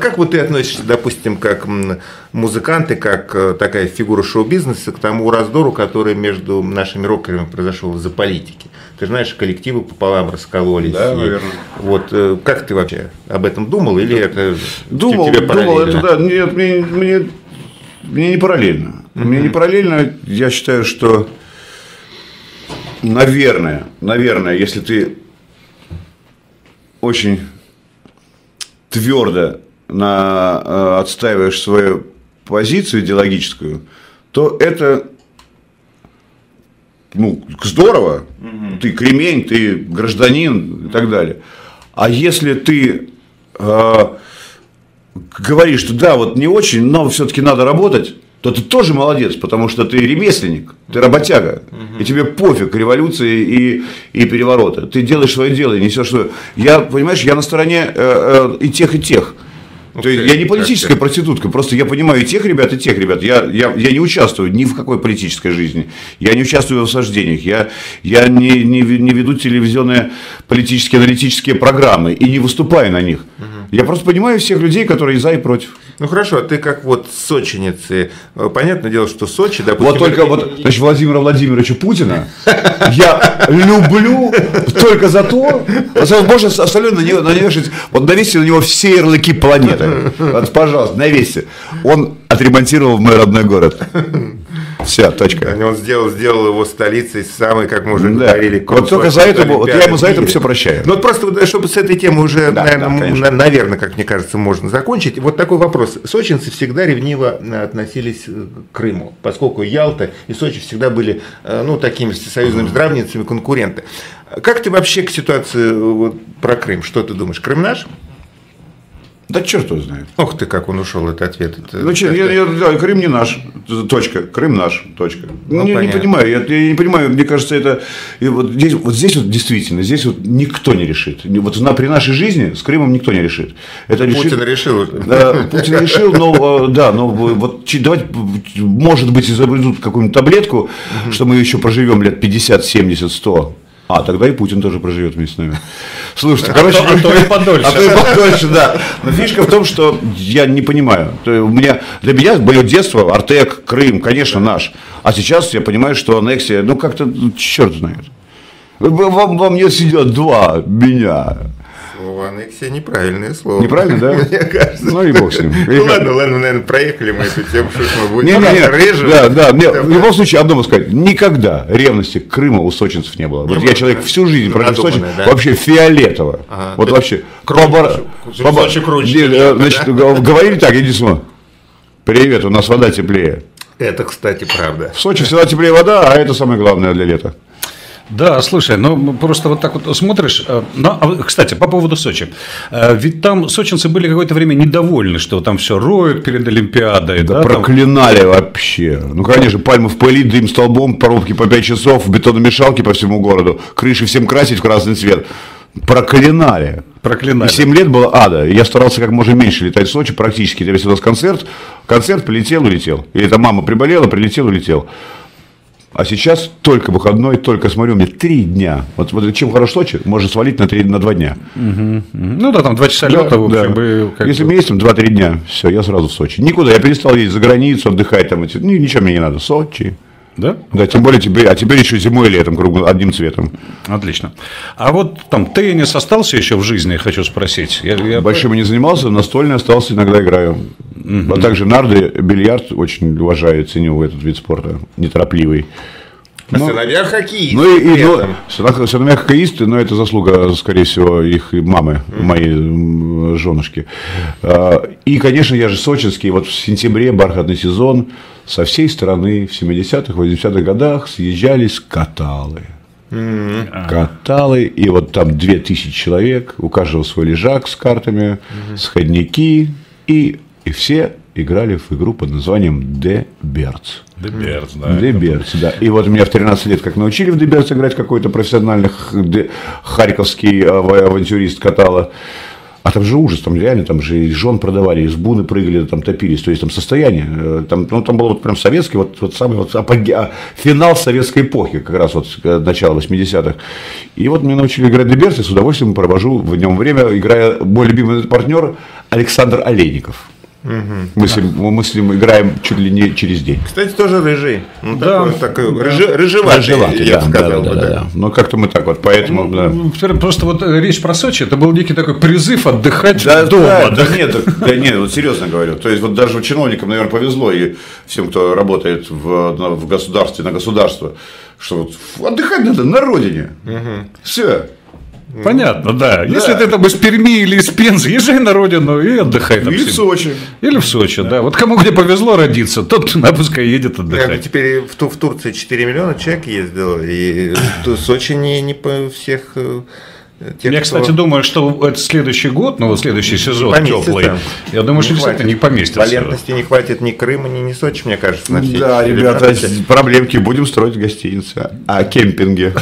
Как вот ты относишься, допустим, как музыкант и как э, такая фигура шоу-бизнеса к тому раздору, который между нашими рокерами произошел из-за политики? Ты знаешь, коллективы пополам раскололись. Да, и, наверное. Вот э, как ты вообще об этом думал или это думал, тебе параллельно? Думал, это да, нет, мне, мне, мне не параллельно. Mm-hmm. Мне не параллельно, я считаю, что, наверное, наверное, если ты очень твердо на, э, отстаиваешь свою позицию идеологическую, то это ну, здорово, угу. ты кремень, ты гражданин и так далее. А если ты э, говоришь, что да, вот не очень, но все-таки надо работать, то ты тоже молодец, потому что ты ремесленник, ты работяга, угу. и тебе пофиг революции и, и переворота. Ты делаешь свое дело и несешь свое. Я, понимаешь, я на стороне э, э, и тех, и тех. То есть я не политическая проститутка, просто я понимаю и тех ребят, и тех ребят. Я, я, я не участвую ни в какой политической жизни. Я не участвую в осаждениях. Я, я не, не, не веду телевизионные политические аналитические программы и не выступаю на них. Угу. Я просто понимаю всех людей, которые за и против. Ну хорошо, а ты как вот соченицы, э, понятное дело, что Сочи, допустим... Вот только вот, значит, Владимира Владимировича Путина я люблю только за то, можно остальное на него навешать, вот навесьте на него все ярлыки планеты. Пожалуйста, навесьте. Он отремонтировал мой родной город. Все, точка. Он сделал, сделал его столицей самой, как мы уже да. говорили, Вот только за это, вот я ему за это все прощаю. Ну, вот просто, чтобы с этой темы уже, да, наверное, да, наверное, как мне кажется, можно закончить. Вот такой вопрос. Сочинцы всегда ревниво э, относились к Крыму, поскольку Ялта и Сочи всегда были, э, ну, такими союзными здравницами конкуренты. Как ты вообще к ситуации вот, про Крым? Что ты думаешь? Крым наш? Да черт его знает. Ох ты, как он ушел, этот ответ. Это, ну, че, я, я, да, Крым не наш, точка. Крым наш, точка. Ну, не, не понимаю, я, я не понимаю, мне кажется, это и вот здесь, вот здесь вот действительно, здесь вот никто не решит. Вот на, при нашей жизни с Крымом никто не решит. Это Путин решил. Да, Путин решил, но да, но вот давайте, может быть, изобретут какую-нибудь таблетку, что мы еще проживем лет 50, 70, 100. А, тогда и Путин тоже проживет вместе с нами. Слушайте, короче... А то, а то и подольше. А то и подольше, да. Но фишка в том, что я не понимаю. У меня, для меня мое детство, Артек, Крым, конечно, наш. А сейчас я понимаю, что аннексия, ну, как-то, ну, черт знает. Во, во мне сидят два меня. Слово аннексия неправильное слово. Неправильно, да? Мне кажется. Ну и бог с ним. Ну ладно, ладно, наверное, проехали мы эту тему, что мы будем не, не, реже. Да, да, мне, в любом случае, одно могу сказать, никогда ревности к Крыму у сочинцев не было. Вот я человек всю жизнь против Сочи, вообще фиолетово. Вот вообще. Сочи круче. Значит, говорили так, иди сюда. Привет, у нас вода теплее. Это, кстати, правда. В Сочи всегда теплее вода, а это самое главное для лета. Да, слушай, ну просто вот так вот смотришь. Э, ну, а, кстати, по поводу Сочи. Э, ведь там сочинцы были какое-то время недовольны, что там все роют перед Олимпиадой. Да, да проклинали там... вообще. Ну, конечно, пальмы в пыли, дым столбом, пробки по 5 часов, бетономешалки по всему городу, крыши всем красить в красный цвет. Проклинали. Проклинали. И 7 лет было ада. Я старался как можно меньше летать в Сочи практически. Если у нас концерт, концерт, прилетел, улетел. Или там мама приболела, прилетел, улетел. А сейчас только выходной, только смотрю, мне три дня. Вот, вот чем хорошо, можно свалить на, три, на два дня. Угу, Ну да, там два часа лета, да, в общем, да. Если бы... ездим два-три дня, все, я сразу в Сочи. Никуда, я перестал ездить за границу, отдыхать там. Ничего мне не надо. Сочи. Да? Да, тем более теперь, а теперь еще зимой и летом круглым одним цветом. Отлично. А вот там теннис остался еще в жизни, хочу спросить. Я, я... Большим не занимался, настольный остался, иногда играю. Угу. А также нарды, бильярд очень уважаю, ценю этот вид спорта, неторопливый. А ну, сыновья хоккеисты. Ну и, и ну, сыновья хоккеисты, но это заслуга, скорее всего, их мамы, моей женушки. А, и, конечно, я же сочинский, вот в сентябре бархатный сезон, со всей страны в 70-х, 80-х годах съезжались каталы. Mm-hmm. Каталы, и вот там 2000 человек, у каждого свой лежак с картами, mm-hmm. сходники, и, и все играли в игру под названием Деберц. Деберц, да. Деберц, да. И вот меня в 13 лет как научили в Деберц играть какой-то профессиональный харьковский авантюрист катала. А там же ужас, там реально, там же и жен продавали, из буны прыгали, там топились, то есть там состояние, э, там, ну, там было вот прям советский, вот, вот самый вот апоге... А, финал советской эпохи, как раз вот э, начало 80-х. И вот мне научили играть Деберти, с удовольствием провожу в нем время, играя мой любимый партнер Александр Олейников. Угу. Мы, с ним, мы с ним играем чуть ли не через день. Кстати, тоже рыжий. Ну, да, такой, такой да. рыжи, рыжеватый, рыжеватый, я да, сказал да, бы. Да, да. Ну, как-то мы так вот, поэтому... Ну, да. Просто вот э, речь про Сочи, это был некий такой призыв отдыхать да, дома. Да, да, нет, да, нет, вот серьезно говорю. То есть, вот даже чиновникам, наверное, повезло, и всем, кто работает в, в государстве, на государство, что вот отдыхать надо на родине. Угу. Все. Понятно, да. да. Если ты там из Перми или из Пензы, езжай на родину и отдыхай там. Или в Сочи. Или в Сочи, да. да. Вот кому где повезло родиться, тот на пускай едет отдыхать. Я, теперь в, в Турции 4 миллиона человек ездил, и Сочи не, не по всех э, Тех, я, кстати, кто... думаю, что это следующий год, ну вот следующий сезон теплый. Я думаю, что действительно не поместится. Валентности не хватит ни Крыма, ни, ни Сочи, мне кажется, на все. Да, ребята, проблемки будем строить гостиницы, а кемпинги.